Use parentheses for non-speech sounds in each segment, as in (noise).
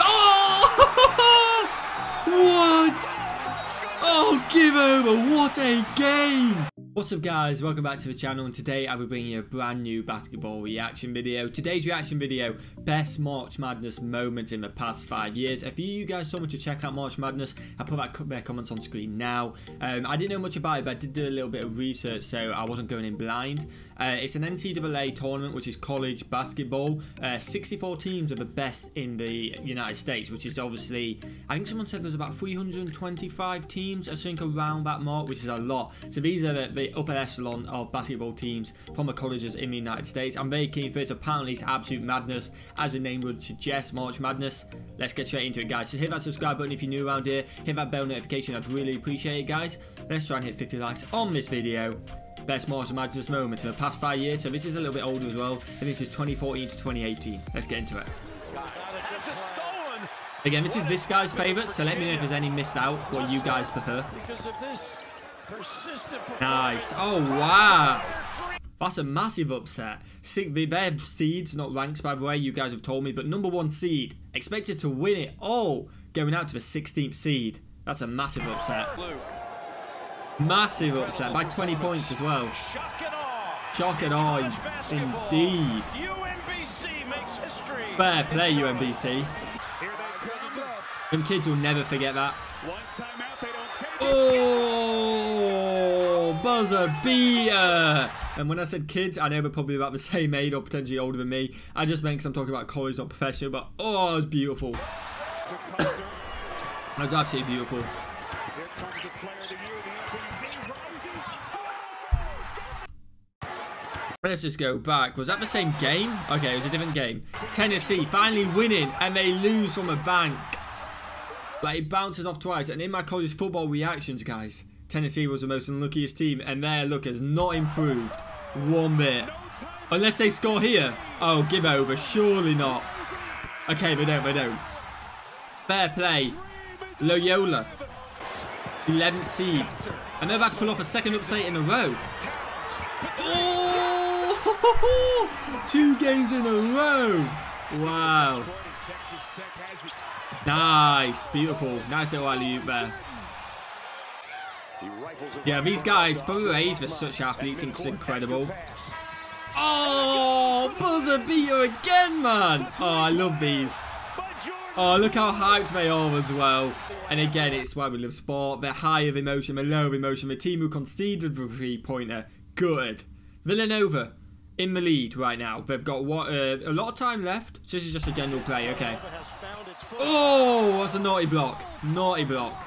Oh! (laughs) what? Oh, give over. What a game. What's up guys, welcome back to the channel and today I'll be bringing you a brand new basketball reaction video. Today's reaction video, best March Madness moments in the past five years. If you guys so much to check out March Madness, I'll put that their comments on screen now. Um, I didn't know much about it but I did do a little bit of research so I wasn't going in blind. Uh, it's an NCAA tournament which is college basketball. Uh, 64 teams are the best in the United States which is obviously, I think someone said there's about 325 teams I think around that mark which is a lot. So these are the the upper echelon of basketball teams from the colleges in the United States. I'm very keen for it. Apparently, it's absolute madness, as the name would suggest, March Madness. Let's get straight into it, guys. So hit that subscribe button if you're new around here. Hit that bell notification. I'd really appreciate it, guys. Let's try and hit 50 likes on this video. Best March Madness moments in the past five years. So this is a little bit older as well. I think this is 2014 to 2018. Let's get into it. Again, this is this guy's favourite, so let me know if there's any missed out, what you guys prefer. Nice. Oh, wow. That's a massive upset. They're seeds, not ranks, by the way. You guys have told me. But number one seed, expected to win it all, going out to the 16th seed. That's a massive upset. Massive upset by 20 points as well. Shock and awe, indeed. Fair play, UMBC. Them kids will never forget that. Oh, buzzer beater. And when I said kids, I know they're probably about the same age or potentially older than me. I just meant because I'm talking about college, not professional. But oh, it's beautiful. That's absolutely beautiful. Let's just go back. Was that the same game? Okay, it was a different game. Tennessee finally winning and they lose from a bank. Like, it bounces off twice. And in my college football reactions, guys, Tennessee was the most unluckiest team. And their look has not improved one bit. Unless they score here. Oh, give over. Surely not. Okay, they don't, they don't. Fair play. Loyola. 11th seed. And they're about to pull off a second upset in a row. Oh! (laughs) Two games in a row. Wow. Nice, beautiful. Nice little alley-oop there. Yeah, these guys, for their age, they're such athletes, it's incredible. Oh, buzzer beater again, man. Oh, I love these. Oh, look how hyped they are as well. And again, it's why we love sport. They're high of emotion, they're low of emotion. The team who conceded the three-pointer, good. Villanova, in the lead right now. They've got what uh, a lot of time left. So this is just a general play. Okay. Oh, that's a naughty block. Naughty block.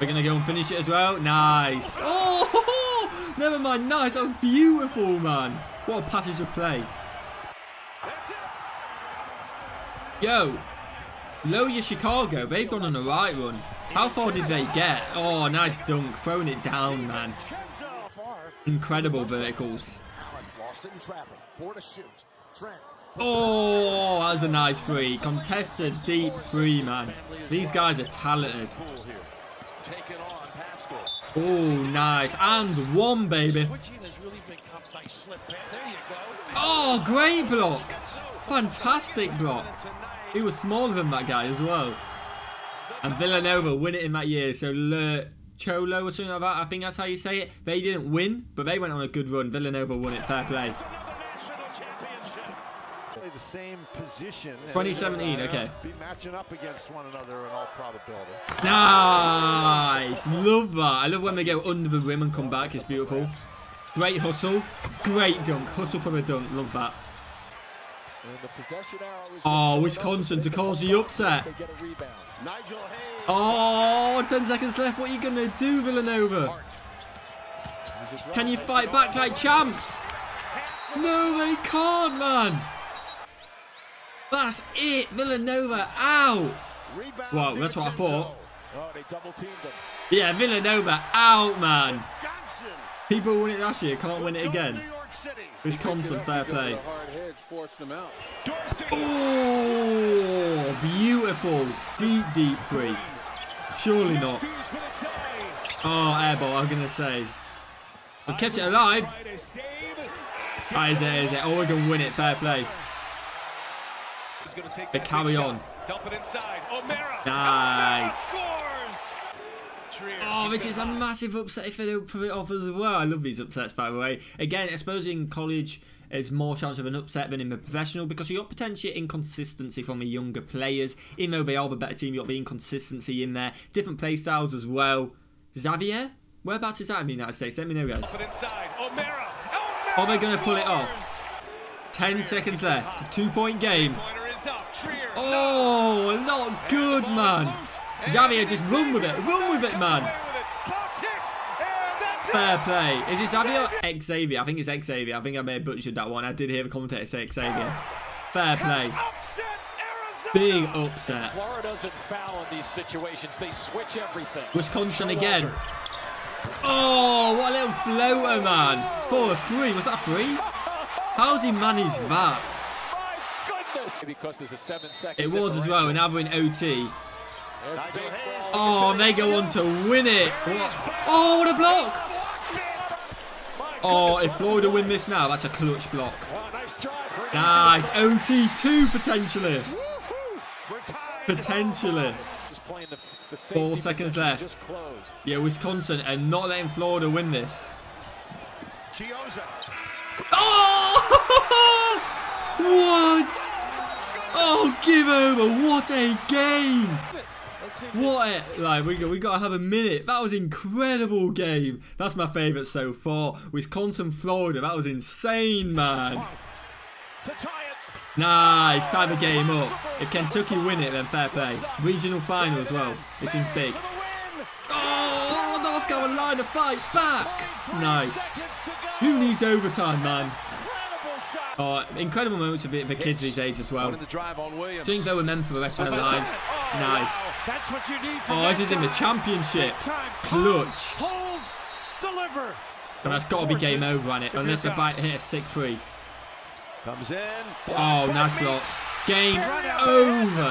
We're going to go and finish it as well. Nice. Oh, (laughs) never mind. Nice. That was beautiful, man. What a passage of play. Yo, Loyola Chicago, they've gone on a right run. How far did they get? Oh, nice dunk. Throwing it down, man. Incredible verticals. Oh, that was a nice free. Contested deep free, man. These guys are talented. Oh, nice. And one, baby. Oh, great block. Fantastic block. He was smaller than that guy as well. And Villanova win it in that year. So Le Cholo or something like that. I think that's how you say it. They didn't win, but they went on a good run. Villanova won it. Fair play. The same position 2017, uh, okay. Be matching up against one another in all probability. Nice! Love that. I love when they go under the rim and come back. It's beautiful. Great hustle. Great dunk. Hustle for a dunk. Love that. Oh, Wisconsin to cause the upset. Oh, 10 seconds left. What are you going to do, Villanova? Can you fight back like champs? No, they can't, man. That's it. Villanova out. Well, that's what I thought. Yeah, Villanova out, man. People win it last year, can't win it again. Wisconsin, fair play. Oh, beautiful. Deep, deep free. Surely not. Oh, airball, I'm going to say. We kept it alive. Ah, is it, is it? Oregon win it, fair play. They carry on. Nice. Oh, this is a massive upset if they don't pull it off as well. I love these upsets, by the way. Again, I suppose in college, there's more chance of an upset than in the professional because you got potentially inconsistency from the younger players. Even though they are the better team, you got the inconsistency in there. Different play styles as well. Xavier? Whereabouts is that in the United States? Let me know, guys. Are they going to pull it off? 10 seconds left. Two point game. Oh, not good, man. Xavier, just run with it. Run with it, man. Fair play. Is it Xavier or Xavier? I think it's Xavier. I think I may have butchered that one. I did hear the commentator say Xavier. Fair play. Big upset. Florida doesn't foul in these situations. They switch everything. Wisconsin again. Oh, what a little floater, man. Four or three. Was that three? How's he managed that? My. Because there's a seven second It was as well, and now we're in OT. Oh, and they go on to win it. What? Oh, what a block. Oh, if Florida win this now, that's a clutch block. Nice. OT2 potentially. Potentially. Four seconds left. Yeah, Wisconsin and not letting Florida win this. Oh! (laughs) what? Oh, give over. What a game. What a, like we got we got to have a minute. That was incredible game. That's my favorite so far. Wisconsin, Florida. That was insane, man. Nice, tie the game up. If Kentucky win it, then fair play. Regional final as well. It seems big. Oh, North Carolina fight back. Nice. Who needs overtime, man? Oh, incredible moments for the kids these age as well. Something they'll remember for the rest of their lives. Nice. That's what you need Oh, this is in the championship. Clutch. Hold, deliver. And that's got to be game over on it, unless they bite hit a sick free. Comes in. Oh, nice block. Game over.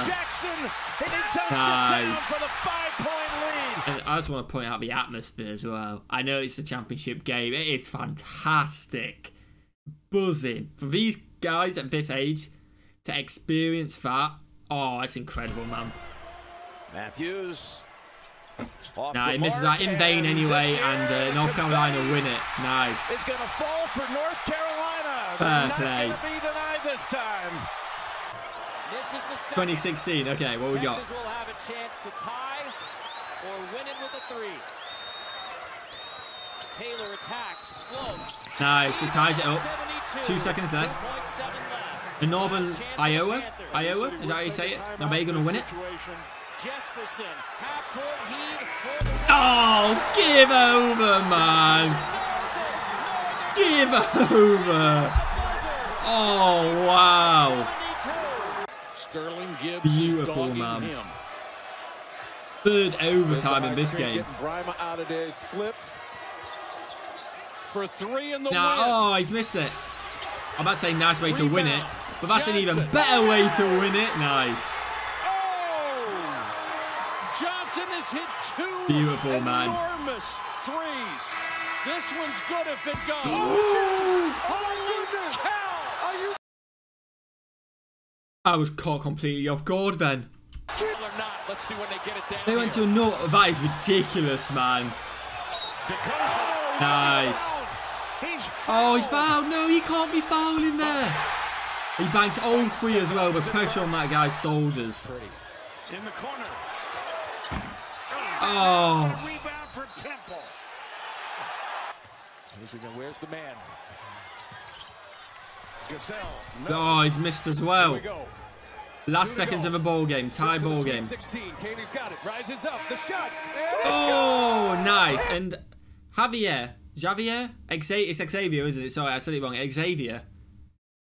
Nice. And I just want to point out the atmosphere as well. I know it's a championship game. It is fantastic. Buzzing. For these guys at this age to experience that, oh, it's incredible, man. Matthews. Nah, he misses that in vain anyway, and uh, North Carolina win it. Nice. It's going to fall for North Carolina. Fair Not play. going to be denied this time. This is the 2016. Okay, what we got? Taylor attacks, floats. Nice. He ties it up. Two seconds left. 6.7 left. In Northern Iowa. Iowa. Is that how you say it? Are they going to win it? Jesperson, half court heave for the Oh, give over, man. Give over. Oh, wow. Sterling Gibbs Beautiful, man. him. Third overtime in this game. Brima out of there, slips for three in the Now, win. oh, he's missed it. I'm about to say nice way to win it, but that's an even better way to win it. Nice. Oh! Johnson has hit two Beautiful, man. enormous threes. This one's good if it goes. Ooh. Oh, Holy cow! Are you I was caught completely off guard then. or not. Let's see when they get it down. They went to here. a note. That is ridiculous, man. Nice. Oh, he's fouled. No, he can't be fouling there. He banked all three as well with pressure on that guy's shoulders. in the corner? Oh, Rebound for Temple. Who's he gonna- Where's the man? Oh, he's missed as well. Here we go. Last seconds of a ball game, tie ball game. 16. Katie's got it. Rises up. The shot. Oh, nice. And Javier, Javier, Xa- it's Xavier, isn't it? Sorry, I said it wrong. Xavier.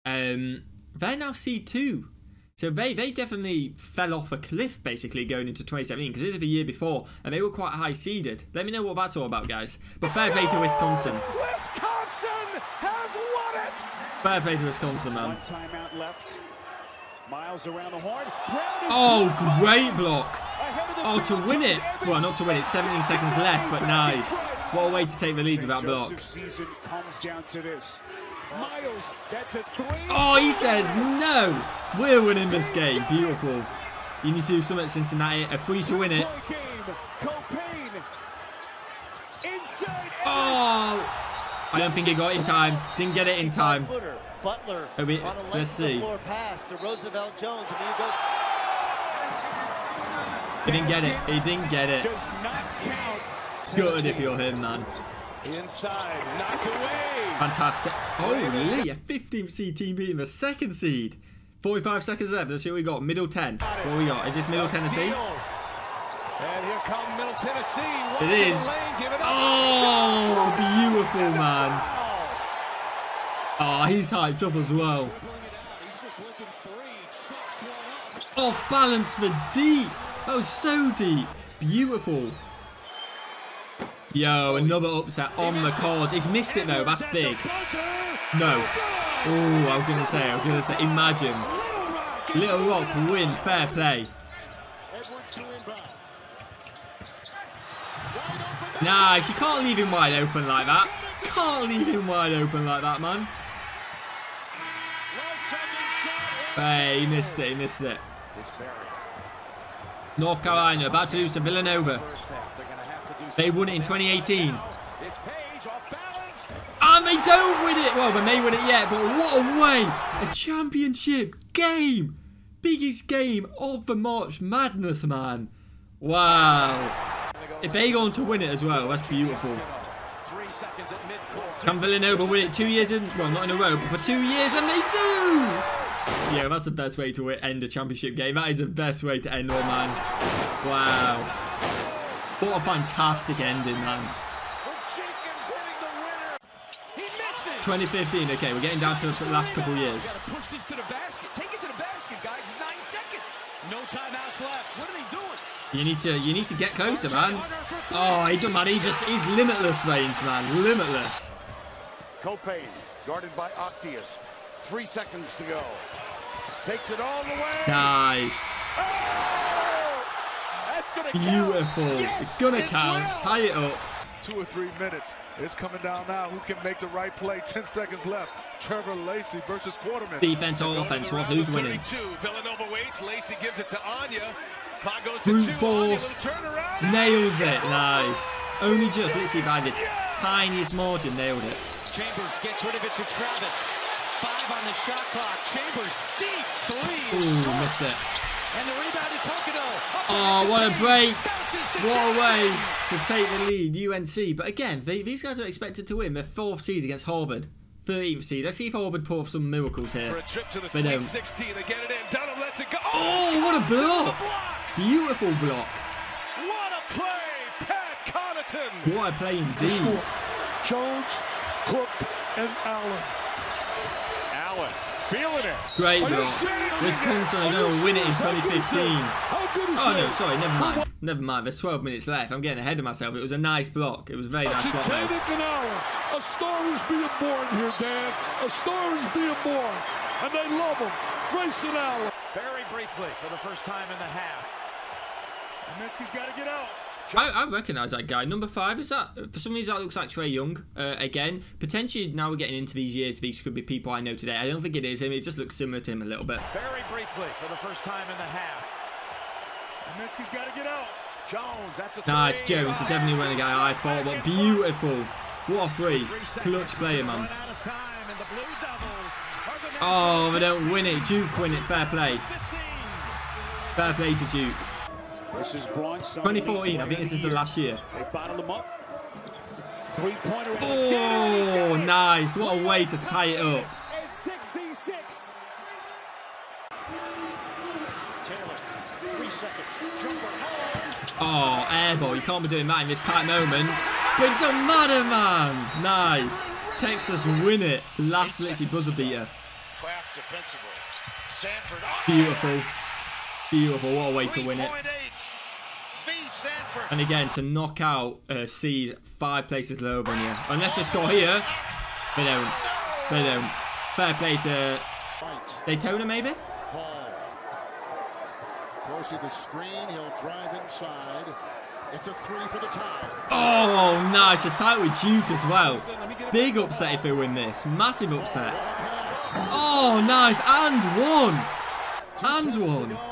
Um, they're now C two, so they they definitely fell off a cliff basically going into 2017 because this is the year before and they were quite high seeded. Let me know what that's all about, guys. But fair play to Wisconsin. Wisconsin has won it. Fair play to Wisconsin, man. Timeout left. Miles around the horn. Oh, great block. ahead of the Oh, to win it. Well, not to win it. 17 seconds left, but nice. What a way to take the lead with that block. Comes down to this. Miles, that's a three. Oh, he says no. We're winning this game. Beautiful. You need to do something at Cincinnati. A free to win it. Point game. Copain. Inside. Oh, I don't think he got it in time. Didn't get it in time. Butler we- on a length let's see. pass to Roosevelt Jones. And you go He didn't get it. He didn't get it. Does not count. Good if you're him, man. Inside. Knocked away. Fantastic. Holy, a 15th seed team beating the second seed. 45 seconds left. Let's see what we got. Middle 10. What we got? Is this Middle Tennessee? And here come Middle Tennessee. It is. the lane, give it up. Oh, beautiful, man. Oh, he's hyped up as well. He's just looking free. Chucks one up. Off balance for deep. That was so deep. Beautiful. Yo, another upset on the cards. He's missed it though. That's big. No. Oh, I was gonna say. I was gonna say. Imagine. Little Rock win. Fair play. To. Nice. You can't leave him wide open like that. Can't leave him wide open like that, man. Hey, he missed it. He missed it. North Carolina about to lose to Villanova. They won it in 2018. It's Paige off balance. And they don't win it. Well, they may win it yet, but what a way. A championship game. Biggest game of the March Madness, man. Wow. If they go on to win it as well, that's beautiful. Three seconds at midcourt. Can Villanova win it two years in? Well, not in a row, but for two years, and they do. Yeah, that's the best way to end a championship game. That is the best way to end one, man. Wow. What a fantastic ending, man. Jenkins hitting the winner. He misses. 2015. Okay, we're getting down to the last couple years. Push this to the basket. Take it to the basket, guys. Nine seconds. No timeouts left. What are they doing? You need to you need to get closer, man. Oh, he doesn't matter. He just he's limitless range, man. Limitless. Copain, guarded by Octius. Three seconds to go. Takes it all the way. Nice. That's gonna count. Beautiful. Yes, it's gonna it count. will. Tie it up. two or three minutes. It's coming down now. Who can make the right play? 10 seconds left. Trevor Lacey versus Quarterman. Defense or offense? What? Who's winning? 32. Villanova waits. Lacey gives it to Anya. Clock goes to Brute two. force. Anya with a turnaround. Nails it. Nice. Only just literally by the tiniest margin nailed it. Chambers gets rid of it to Travis. Five on the shot clock. Chambers deep three. Ooh, short. missed it. And the rebound to Oh, what a break. What a way to take the lead, UNC. But again, they, these guys are expected to win. They're fourth seed against Harvard. 13th seed. Let's see if Harvard pull off some miracles For here. a trip to the They Sweet don't. 16 to get it in. Dunham lets it go. Oh, oh what a block! block. Beautiful block. What a play. Pat Connaughton. What a play indeed. Jones, Cook, and Allen. Allen, feeling it. Great block. Wisconsin are going to win it in 2015. How good is Oh no, sorry, never mind. Never mind. There's 12 minutes left. I'm getting ahead of myself. It was a nice block. It was a very nice block. though. Titanic and Allen. A star is being born here, Dan. A star is being born. And they love him. Grayson Allen. Very briefly for the first time in the half. Kaminsky's got to get out. I, I recognise that guy. Number five is that? For some reason, that looks like Trae Young. Uh, again, potentially now we're getting into these years. These could be people I know today. I don't think it is him. It just looks similar to him a little bit. Very briefly for the first time in the half. Kaminsky's got to get out. Jones, that's a Nice. Jones. He definitely wasn't a guy I thought, but beautiful. What a free. Clutch player, man. Run out of time, and the Blue Devils are the Oh, they don't win it. Duke win it. Fair play. Fair play to Duke. This is Braun. 2014. I think this is the last year. They bottled him up. Three-pointer. Oh, nice. What a way to tie it up. And 66. Taylor, three seconds. Jumper. Oh, airball. You can't be doing that in this tight moment. But it doesn't matter, man. Nice. Texas win it. Last literally buzzer beater. Beautiful. Beautiful. What a way to win it. 3.8. Vee Sanford. And again, to knock out a seed five places lower than you. Unless they score here. They don't. They don't. Fair play to Daytona, maybe? The screen. He'll drive inside. It's a three for the tie. Oh, nice. A tie with Duke as well. Big upset if they win this. Massive upset. Oh, nice. And one. And one.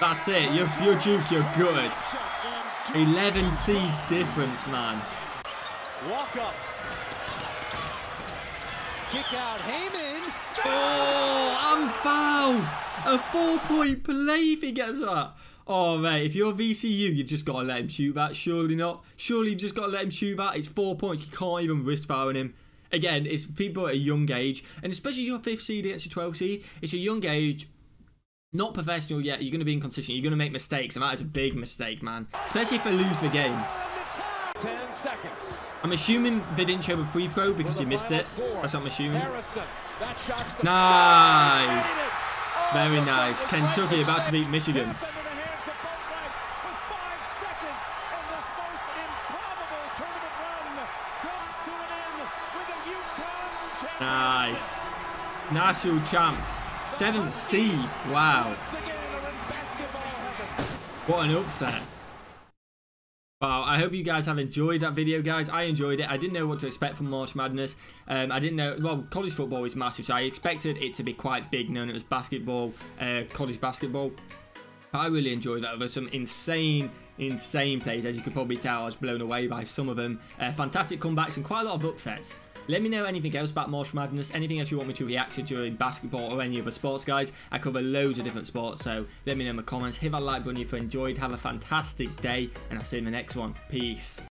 That's it. You're, you're Duke. You're good. 11 seed difference, man. Walk up. Kick out Haymon. Oh, and foul. A four-point play if he gets that. Oh, mate, if you're VCU, you've just got to let him shoot that. Surely not. Surely you've just got to let him shoot that. It's four points. You can't even risk fouling him. Again, it's people at a young age, and especially your fifth seed against your 12th seed. It's a young age, not professional yet. You're going to be inconsistent. You're going to make mistakes, and that is a big mistake, man. Especially if they lose the game. 10 seconds. I'm assuming they didn't show the free throw because he missed it. That's what I'm assuming. Harrison. That shot's Nice. Oh, Very nice. Kentucky about to beat Michigan. Into the hands of Bo Wright with five seconds, and this most improbable tournament run comes to an end with a UConn champion. Nice. National champs. Seventh seed. Wow. What an upset. Wow, I hope you guys have enjoyed that video, guys. I enjoyed it. I didn't know what to expect from March Madness. Um, I didn't know, well, college football is massive, so I expected it to be quite big, knowing it was basketball, uh, college basketball. I really enjoyed that. There were some insane, insane plays. As you could probably tell, I was blown away by some of them. Uh, fantastic comebacks and quite a lot of upsets. Let me know anything else about March Madness, anything else you want me to react to during basketball or any other sports, guys. I cover loads of different sports, so let me know in the comments. Hit that like button if you enjoyed. Have a fantastic day, and I'll see you in the next one. Peace.